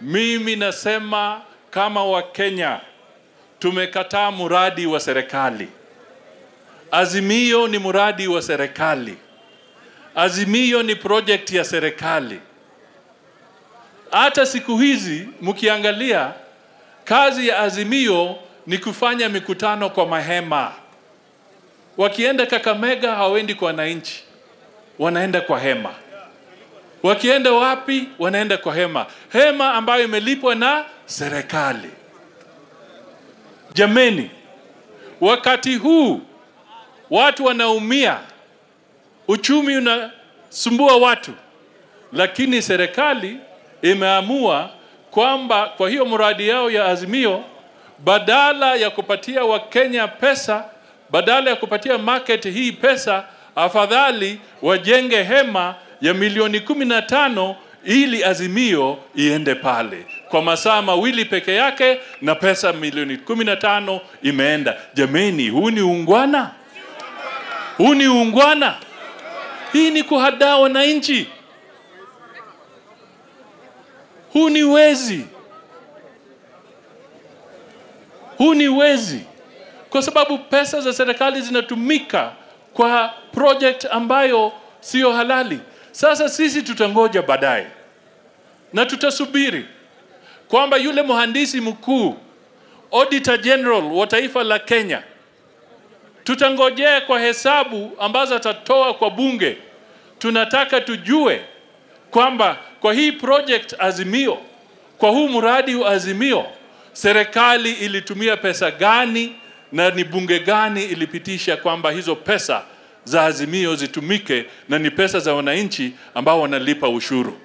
Mimi nasema kama Wakenya tumekataa mradi wa serikali. Azimio ni mradi wa serikali. Azimio ni project ya serikali. Hata siku hizi mkiangalia, kazi ya Azimio ni kufanya mikutano kwa mahema. Wakienda Kakamega hawaendi kwa wananchi, wanaenda kwa hema. Wakienda wapi? Wanaenda kwa hema, hema ambayo imelipwa na serikali. Jameni, wakati huu watu wanaumia, uchumi unasumbua watu, lakini serikali imeamua kwamba kwa hiyo mradi yao ya Azimio, badala ya kupatia Wakenya pesa, badala ya kupatia market hii pesa, afadhali wajenge hema ya milioni kumi na tano ili Azimio iende pale kwa masaa mawili peke yake, na pesa milioni kumi na tano imeenda. Jameni, huu ni ungwana? Huu ni ungwana? Hii ni kuhadaa wananchi. Huu ni wezi, huu ni wezi, kwa sababu pesa za serikali zinatumika kwa project ambayo siyo halali. Sasa sisi tutangoja baadaye na tutasubiri kwamba yule mhandisi mkuu Auditor General wa taifa la Kenya, tutangojea kwa hesabu ambazo atatoa kwa bunge. Tunataka tujue kwamba kwa hii project Azimio, kwa huu mradi wa Azimio, serikali ilitumia pesa gani na ni bunge gani ilipitisha kwamba hizo pesa za Azimio zitumike na ni pesa za wananchi ambao wanalipa ushuru.